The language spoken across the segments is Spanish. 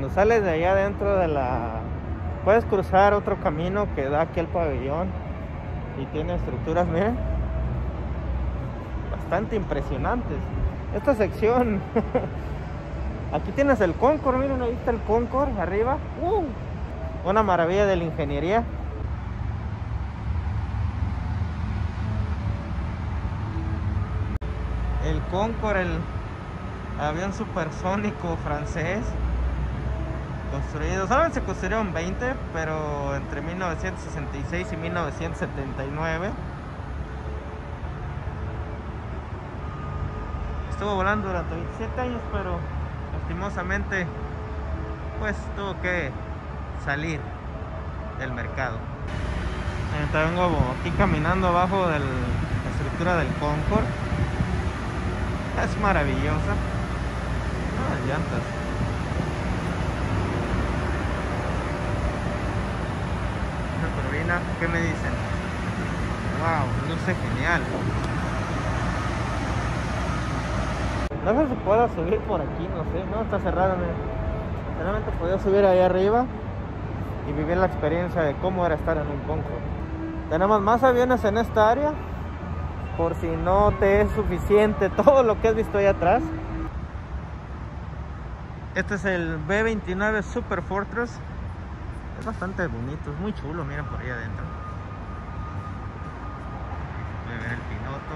Cuando sales de allá dentro de la... Puedes cruzar otro camino que da aquí al pabellón y tiene estructuras, miren, bastante impresionantes. Esta sección, aquí tienes el Concord, miren, ahí está el Concord arriba. ¡Uh! una maravilla de la ingeniería. El Concorde, el avión supersónico francés, construido, solamente se construyeron 20, pero entre 1966 y 1979. Estuvo volando durante 27 años, pero lastimosamente, pues tuvo que salir del mercado. Ahorita vengo aquí caminando abajo de la estructura del Concorde. Es maravillosa. Ah, llantas. ¿Qué me dicen? Wow, luce genial. No sé si puedo subir por aquí, no sé, no está cerrado. Realmente podía subir ahí arriba y vivir la experiencia de cómo era estar en un Concorde. Tenemos más aviones en esta área, por si no te es suficiente todo lo que has visto ahí atrás. Este es el B-29 Super Fortress. Bastante bonito, es muy chulo, miren por ahí adentro. Ver el piloto.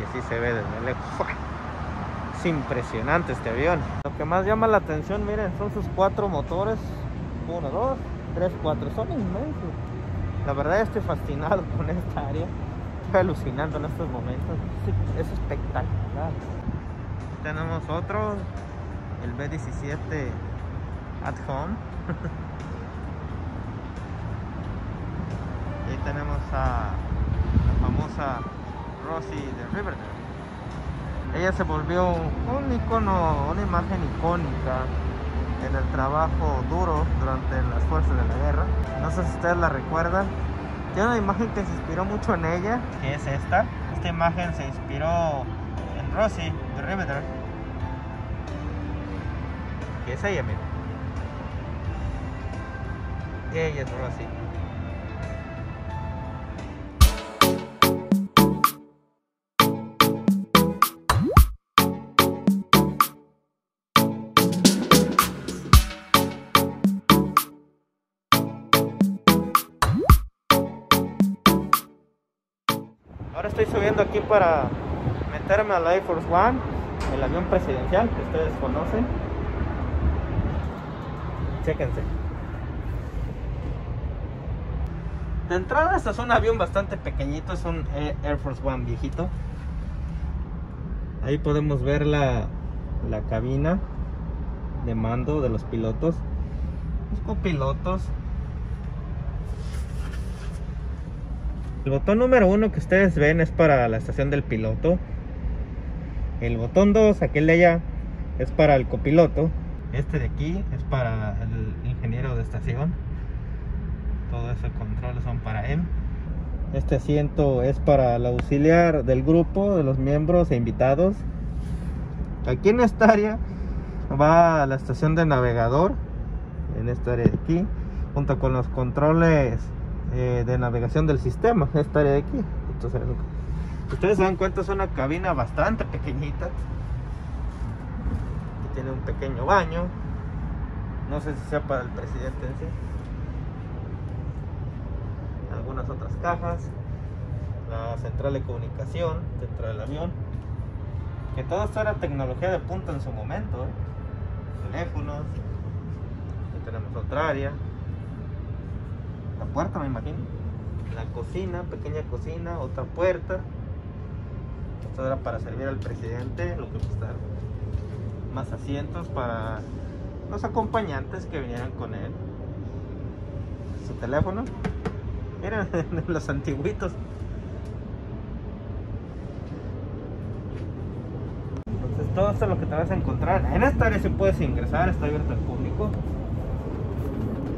Y así se ve desde lejos. Es impresionante este avión. Lo que más llama la atención, miren, son sus cuatro motores. Uno, dos, tres, cuatro. Son inmensos. La verdad estoy fascinado con esta área. Estoy alucinando en estos momentos. Es espectacular. Tenemos otro, el B-17 at home. y tenemos a la famosa Rosie de Riverdale ella se volvió un icono, una imagen icónica en el trabajo duro durante las fuerzas de la guerra. No sé si ustedes la recuerdan. Tiene una imagen que se inspiró mucho en ella, que es esta. Esta imagen se inspiró en Rosie de Riveter. Que es ella, miren. Rosie. Ahora estoy subiendo aquí para meterme a la Air Force One, el avión presidencial que ustedes conocen. Chéquense. De entrada, este es un avión bastante pequeñito, es un Air Force One viejito. Ahí podemos ver la, la cabina de mando de los pilotos. Los copilotos. El botón número uno que ustedes ven es para la estación del piloto. El botón 2, aquel de allá, es para el copiloto. Este de aquí es para el ingeniero de estación. Todo ese control son para él. Este asiento es para el auxiliar del grupo, de los miembros e invitados. Aquí en esta área va la estación de navegador, en esta área de aquí, junto con los controles eh, de navegación del sistema, esta área de aquí. Entonces, ustedes se dan cuenta, es una cabina bastante pequeñita. Aquí tiene un pequeño baño. No sé si sea para el presidente en sí. Algunas otras cajas. La central de comunicación dentro del avión. Que todo esto era tecnología de punta en su momento. ¿eh? Teléfonos. Aquí tenemos otra área la puerta me imagino la cocina, pequeña cocina, otra puerta esto era para servir al presidente lo que costaba más asientos para los acompañantes que vinieran con él su teléfono eran los antiguitos. Entonces todo esto es lo que te vas a encontrar. En esta área si puedes ingresar está abierto al público.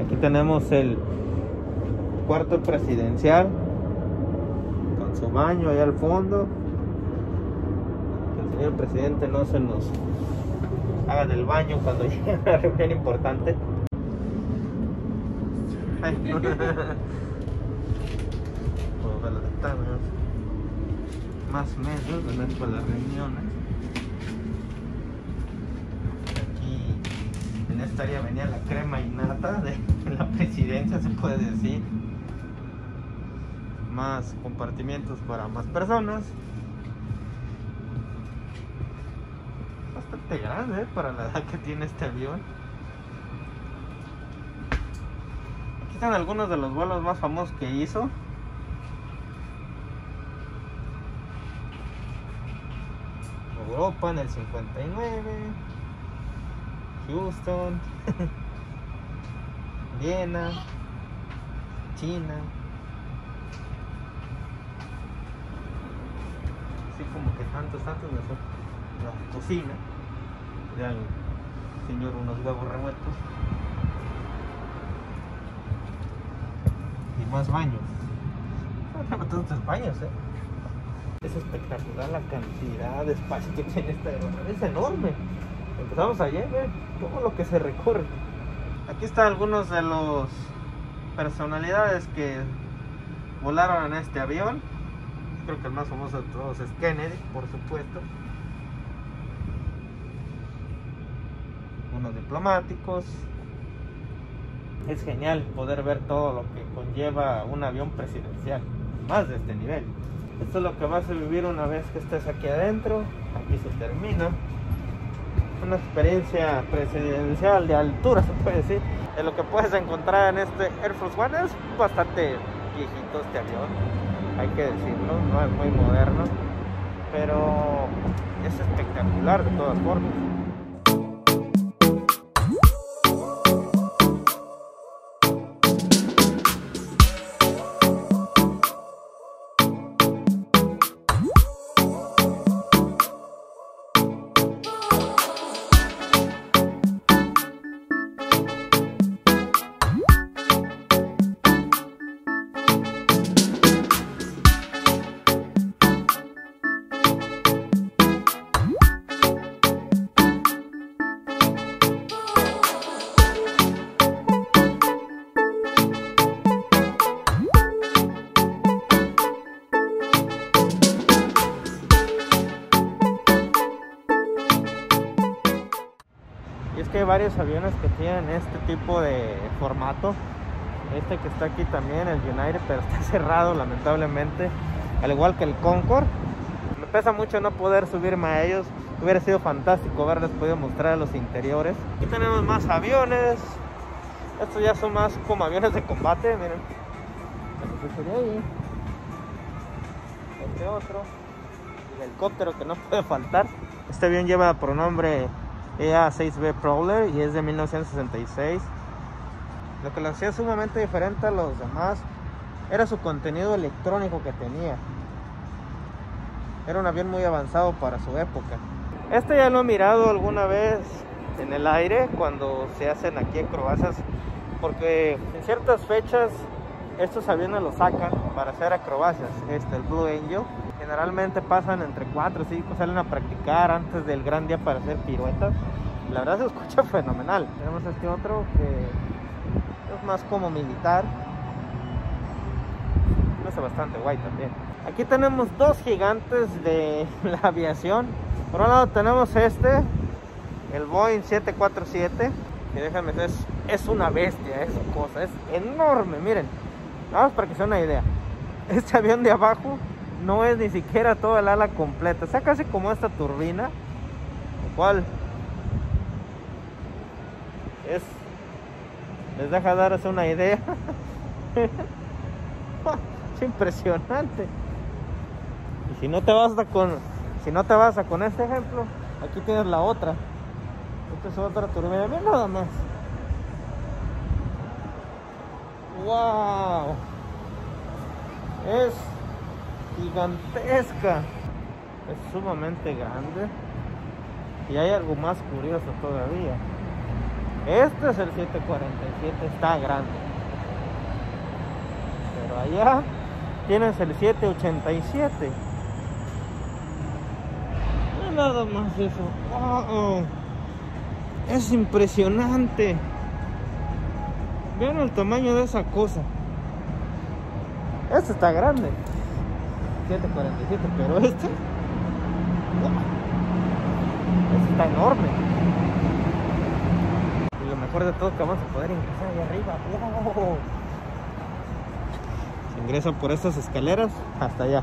Aquí tenemos el cuarto presidencial con su baño allá al fondo. El señor presidente no se nos hagan el baño cuando llegue una reunión importante. Más medios, de para las reuniones. Aquí en esta área venía la crema innata de la presidencia, se puede decir. Más compartimientos para más personas. Bastante grande ¿eh? para la edad que tiene este avión. Aquí están algunos de los vuelos más famosos que hizo. Europa en el 59, Houston, Viena, China. Así como que tantos, tantos de la cocina. Ya el señor unos huevos revueltos. Y más baños. No, tantos baños, eh. Es espectacular la cantidad de espacio que tiene esta aeronave. Es enorme. Empezamos ayer, ver todo lo que se recorre. Aquí están algunos de los personalidades que volaron en este avión. Creo que el más famoso de todos es Kennedy, por supuesto. Unos diplomáticos. Es genial poder ver todo lo que conlleva un avión presidencial, más de este nivel. Esto es lo que vas a vivir una vez que estés aquí adentro. Aquí se termina. Una experiencia presidencial de altura, se puede decir. De lo que puedes encontrar en este Air Force One es bastante viejito este avión. Hay que decirlo, no es muy moderno. Pero es espectacular de todas formas. Y es que hay varios aviones que tienen este tipo de formato. Este que está aquí también, el United, pero está cerrado lamentablemente. Al igual que el Concorde. Me pesa mucho no poder subirme a ellos. Hubiera sido fantástico haberles podido mostrar los interiores. Aquí tenemos más aviones. Estos ya son más como aviones de combate, miren. Este otro. El helicóptero que no puede faltar. Este avión lleva por nombre EA6B Prowler y es de 1966. Lo que lo hacía sumamente diferente a los demás era su contenido electrónico que tenía. Era un avión muy avanzado para su época. Este ya lo he mirado alguna vez en el aire cuando se hacen aquí acrobacias, porque en ciertas fechas estos aviones los sacan para hacer acrobacias. Este, el Blue Angel. Generalmente pasan entre 4 o 5, salen a practicar antes del gran día para hacer piruetas. La verdad se escucha fenomenal. Tenemos este otro que es más como militar. Es bastante guay también. Aquí tenemos dos gigantes de la aviación. Por un lado tenemos este, el Boeing 747. Que déjame es, es una bestia esa cosa, es enorme, miren. Vamos para que sea una idea. Este avión de abajo no es ni siquiera toda el ala completa. Está casi como esta turbina. Lo cual es. Les deja darse una idea. es impresionante. Y si no te vas a con. Si no te vas a con este ejemplo, aquí tienes la otra. Esta es otra turbina. Mira nada más. ¡Wow! Es gigantesca. Es sumamente grande. Y hay algo más curioso todavía. Este es el 747, está grande. Pero allá tienes el 787. No nada más eso. Es impresionante. Vean el tamaño de esa cosa. Este está grande. 747, pero este. Este está enorme. Y lo mejor de todo que vamos a poder ingresar ahí arriba. ¡Wow! Se ingresa por estas escaleras hasta allá.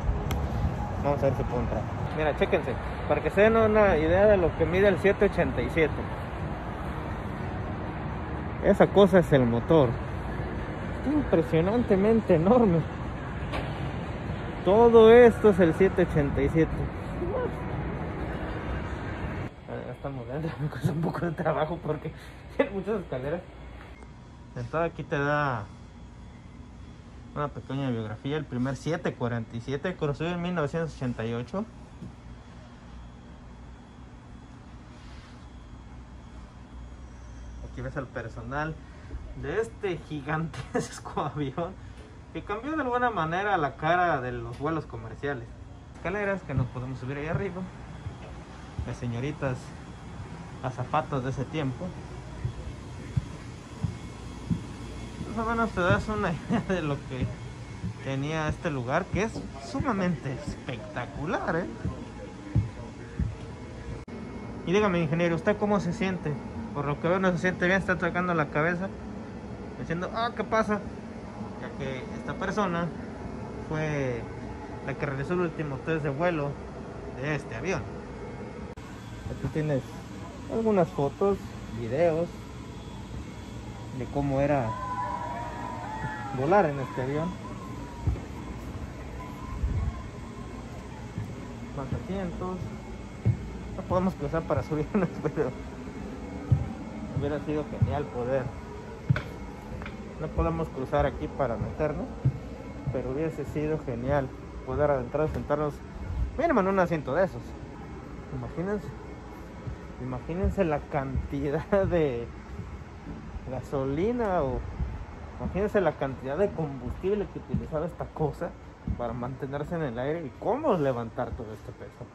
Vamos a ver si puedo entrar. Mira, chéquense. Para que se den una idea de lo que mide el 787. Esa cosa es el motor. Impresionantemente enorme. Todo esto es el 787. Ya estamos dentro, me cuesta un poco de trabajo porque tiene muchas escaleras. Entonces aquí te da una pequeña biografía. El primer 747 construido en 1988. Aquí ves al personal de este gigantesco avión que cambió de alguna manera la cara de los vuelos comerciales. Escaleras que nos podemos subir ahí arriba. Las señoritas azafatas de ese tiempo. Más o menos te das una idea de lo que tenía este lugar, que es sumamente espectacular. ¿eh? Y dígame, ingeniero, ¿usted cómo se siente? Por lo que veo no se siente bien, está tocando la cabeza, diciendo, ah, ¿qué pasa? Que esta persona fue la que realizó el último test de vuelo de este avión. Aquí tienes algunas fotos, videos de cómo era volar en este avión. Más asientos. No podemos cruzar para subirnos, pero hubiera sido genial poder. No podemos cruzar aquí para meternos, pero hubiese sido genial poder adentrar, sentarnos mínimo en un asiento de esos. Imagínense. Imagínense la cantidad de gasolina o imagínense la cantidad de combustible que utilizaba esta cosa para mantenerse en el aire y cómo levantar todo este peso.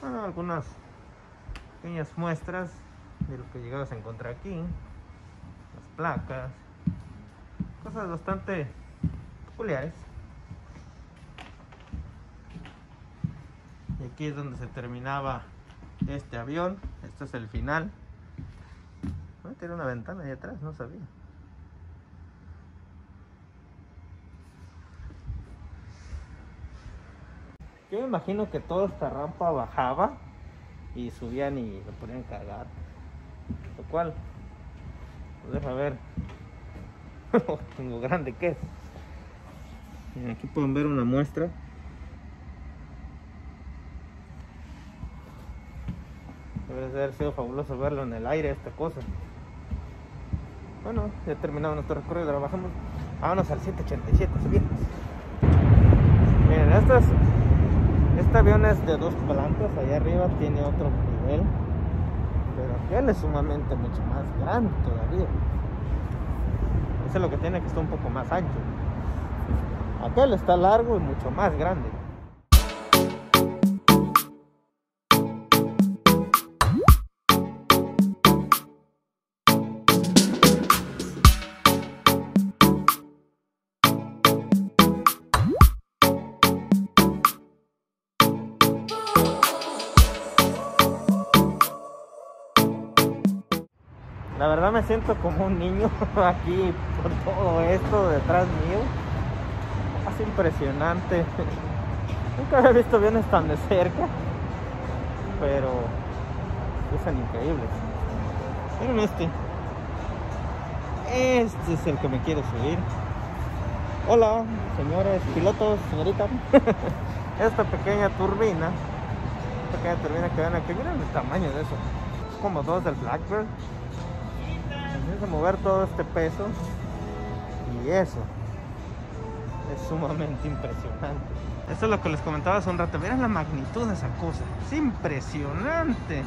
Bueno, algunas pequeñas muestras de lo que llegabas a encontrar aquí, placas, cosas bastante peculiares. Y aquí es donde se terminaba este avión. Este es el final. Ah, tiene una ventana ahí atrás, no sabía. Yo me imagino que toda esta rampa bajaba y subían y lo ponían cargar. Lo cual, pues deja ver lo grande que es. Aquí pueden ver una muestra. Debe de haber sido fabuloso verlo en el aire, esta cosa. Bueno, ya terminamos nuestro recorrido, ahora bajamos. Vámonos al 787, subimos. Miren, estas este avión es de dos plantas, allá arriba tiene otro nivel, pero aquel es sumamente mucho más grande todavía. Eso es lo que tiene que estar un poco más ancho. Aquel está largo y mucho más grande. La verdad me siento como un niño aquí por todo esto detrás mío. Es impresionante. Nunca había visto aviones tan de cerca. Pero son increíbles. Miren este. Este es el que me quiere subir. Hola, señores pilotos, señorita. Esta pequeña turbina, pequeña turbina que ven aquí, miren el tamaño de eso. Es como dos del Blackbird. Tienes que mover todo este peso y eso es sumamente impresionante. Esto es lo que les comentaba hace un rato. Miren la magnitud de esa cosa. Es impresionante.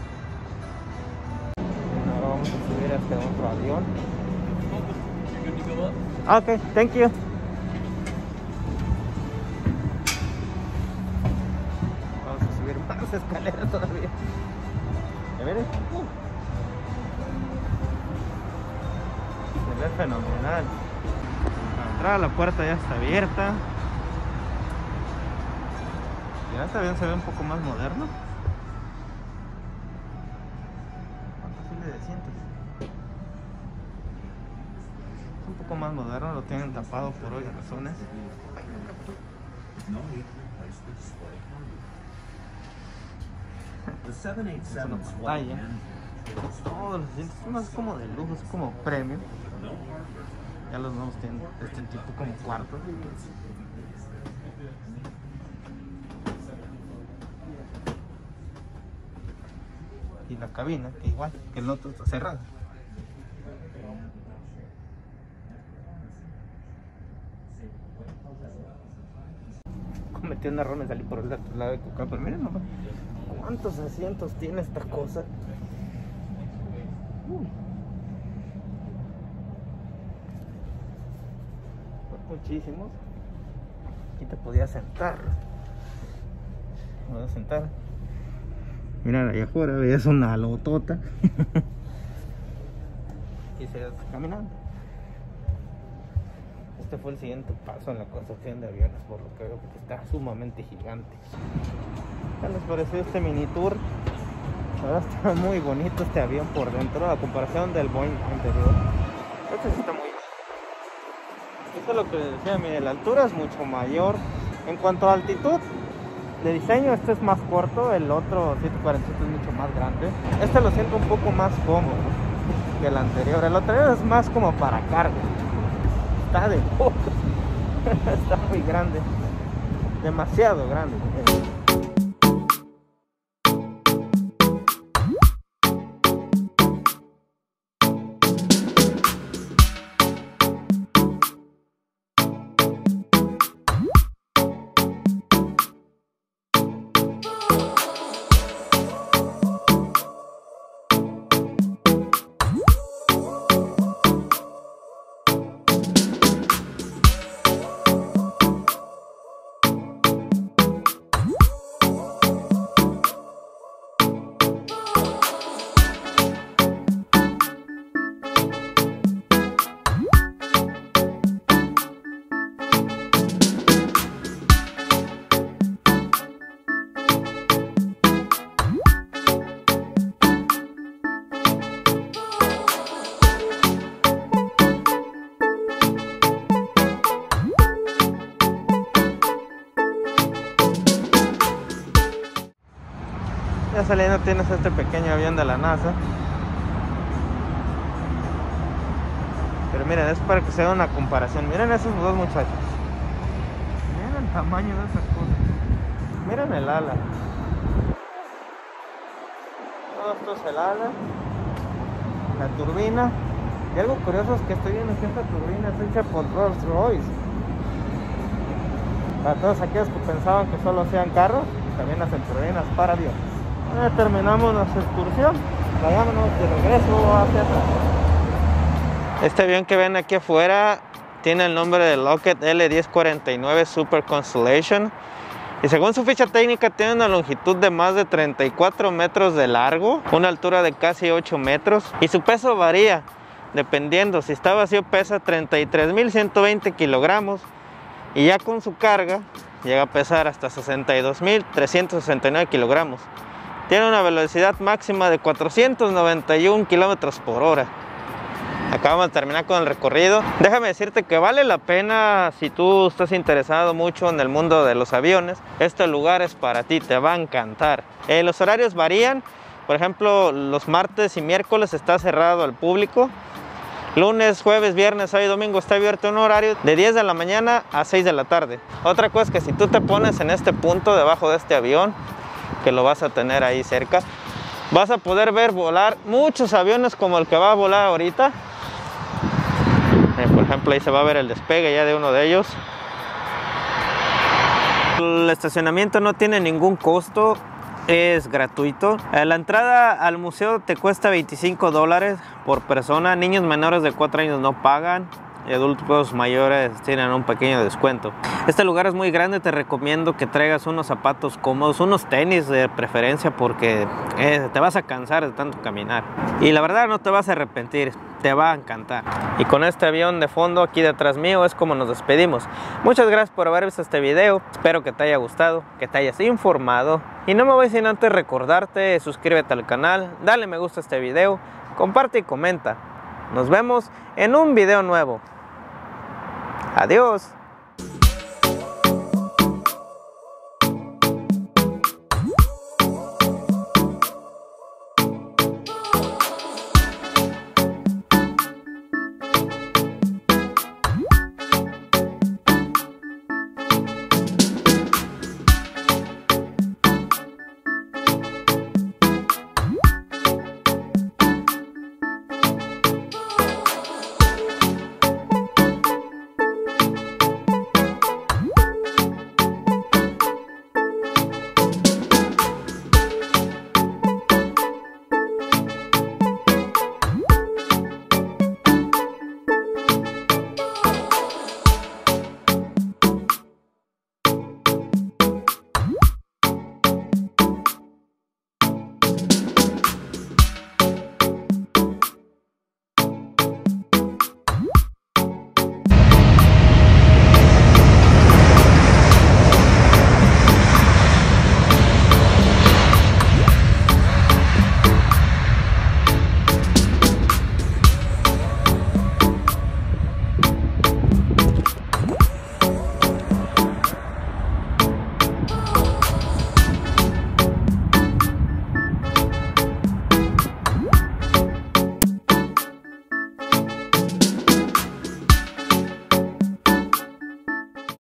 Bueno, ahora vamos a subir a este otro avión. Ah, Ok, thank you. Vamos a subir más escaleras todavía. ¿Ya miren? Uh, Se ve fenomenal. La entrada la puerta ya está abierta. Ya este avión se ve un poco más moderno. ¿Cuántos files de asientos? Es un poco más moderno, lo tienen tapado por obvias razones. Es una pantalla. Todos los asientos son más como de lujo, es como premium. Ya los nuevos tienen este tipo como cuarto. Y la cabina, que igual, que el otro está cerrado. Cometí un error, me salí por el otro lado de Coca, pero miren nomás cuántos asientos tiene esta cosa. Muchísimos. Aquí te podías sentar. Me a sentar. Mira, allá afuera veías una lotota. y se caminando. Este fue el siguiente paso en la construcción de aviones, por lo que veo, porque está sumamente gigante. ¿Qué les pareció este mini tour? La está muy bonito este avión por dentro, a comparación del Boeing anterior. Este sí está muy Eso es lo que les decía, mire, la altura es mucho mayor. En cuanto a altitud, de diseño este es más corto, el otro 747 es mucho más grande. Este lo siento un poco más cómodo que el anterior. El anterior es más como para carga. Está de poco. está muy grande. Demasiado grande. Tienes este pequeño avión de la NASA. Pero miren, es para que se haga una comparación. Miren esos dos muchachos. Miren el tamaño de esas cosas. Miren el ala. Todo esto es el ala. La turbina. Y algo curioso es que estoy viendo que esta turbina es hecha por Rolls Royce. Para todos aquellos que pensaban que solo sean carros, también hacen turbinas para aviones. Terminamos nuestra excursión. Vayámonos de regreso hacia atrás. Este avión que ven aquí afuera tiene el nombre de Lockheed L1049 Super Constellation. Y según su ficha técnica tiene una longitud de más de 34 metros de largo, una altura de casi 8 metros y su peso varía dependiendo. Si está vacío pesa 33.120 kilogramos y ya con su carga llega a pesar hasta 62.369 kilogramos. Tiene una velocidad máxima de 491 kilómetros por hora. Acabamos de terminar con el recorrido. Déjame decirte que vale la pena si tú estás interesado mucho en el mundo de los aviones. Este lugar es para ti, te va a encantar. Eh, los horarios varían. Por ejemplo, los martes y miércoles está cerrado al público. Lunes, jueves, viernes, sábado y domingo está abierto un horario de 10 de la mañana a 6 de la tarde. Otra cosa es que si tú te pones en este punto debajo de este avión, que lo vas a tener ahí cerca, vas a poder ver volar muchos aviones como el que va a volar ahorita. Eh, por ejemplo, ahí se va a ver el despegue ya de uno de ellos. El estacionamiento no tiene ningún costo, es gratuito. Eh, La entrada al museo te cuesta 25 dólares por persona. Niños menores de 4 años no pagan. Adultos mayores tienen un pequeño descuento. Este lugar es muy grande, te recomiendo que traigas unos zapatos cómodos, unos tenis de preferencia porque eh, te vas a cansar de tanto caminar. Y la verdad no te vas a arrepentir. te va a encantar. Y con este avión de fondo aquí detrás mío es como nos despedimos. Muchas gracias por haber visto este video, espero que te haya gustado, que te hayas informado. Y no me voy sin antes recordarte, suscríbete al canal, dale me gusta a este video, comparte y comenta. Nos vemos en un video nuevo. Adiós.